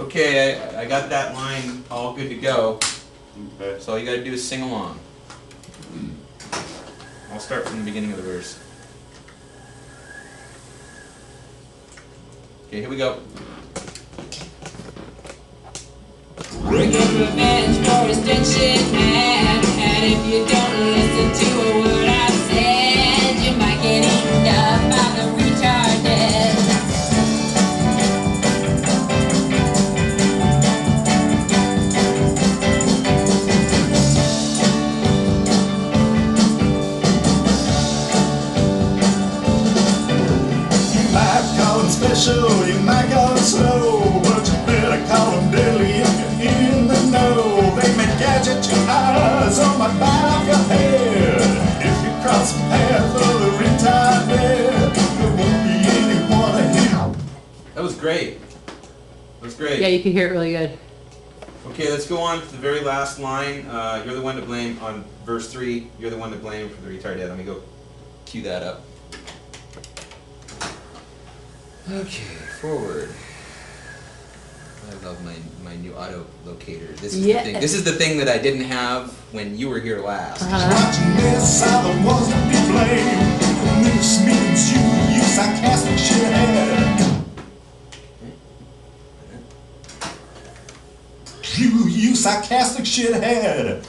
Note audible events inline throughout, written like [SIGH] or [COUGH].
Okay, I, I got that line all good to go. Okay. So all you gotta do is sing along. I'll start from the beginning of the verse. Okay, here we go. We get revenge for his dead man. And if you call you might call them slow, but you better call them deadly if you're in the know. They may gadget your eyes or might bite off your head. If you cross the path of the Retardead, there won't be anyone to hear. That was great. That was great. Yeah, you can hear it really good. Okay, let's go on to the very last line. Uh, you're the one to blame on verse three. You're the one to blame for the Retardead. Let me go cue that up. Okay, forward. I love my, my new auto locator. This is the thing. This is the thing that I didn't have when you were here last. Uh-huh. Watching this, are the ones to be blamed. This means you, you sarcastic shithead. You, you sarcastic shithead.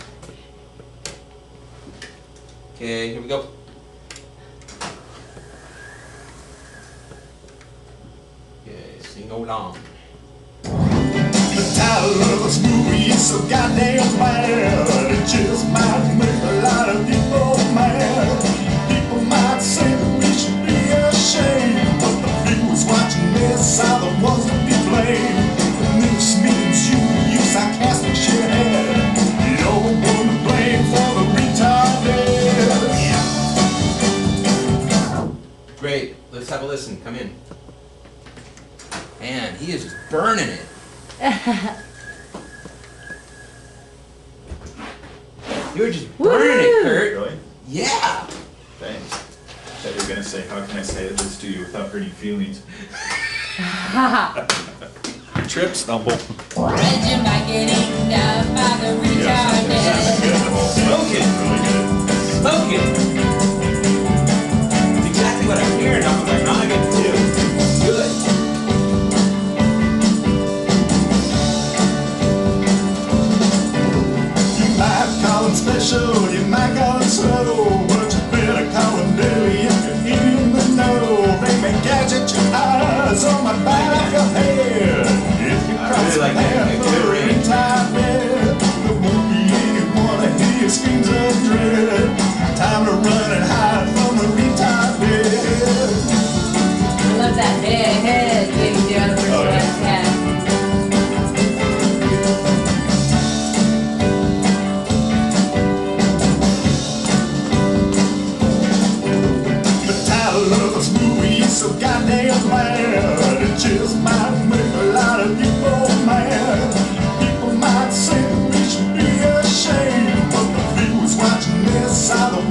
Okay, here we go. Sing along. The title of this movie is so goddamn bad. It just might make a lot of people mad. People might say that we should be ashamed, but the viewers watching this are the ones to be blamed. This means you, you sarcastic shithead. You're the one to blame for the Retardead. Great. Let's have a listen. Come in. Man, he is just burning it. [LAUGHS] You're just burning it, Woo! Kurt. Really? Yeah. Thanks. I thought you were gonna say, how can I say this to you without hurting feelings? [LAUGHS] [LAUGHS] Trip, stumble. Special, you might call them slow, but you better call them deadly if you're in the know. They may gadget your eyes on my off your head. If you cross really like the path of the range. Retardead, there won't be anyone to hear your screams of dread. Time to run and hide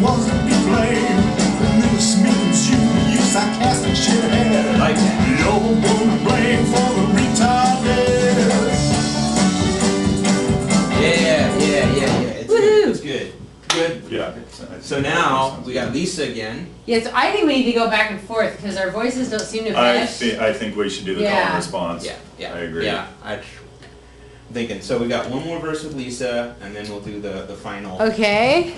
ones to be blamed. And this means you, you sarcastic shithead. Like that. You're the one to blame for the Retardead. Yeah, yeah, yeah, yeah. It's good. It's good. Good. Yeah. it's- it's- So now we got Lisa again. Yeah, so I think we need to go back and forth because our voices don't seem to I mesh. thi- I think we should do the call Yeah. and response. Yeah, yeah. I agree. Yeah, I am thinking. So we got one more verse with Lisa, and then we'll do the the final. Okay.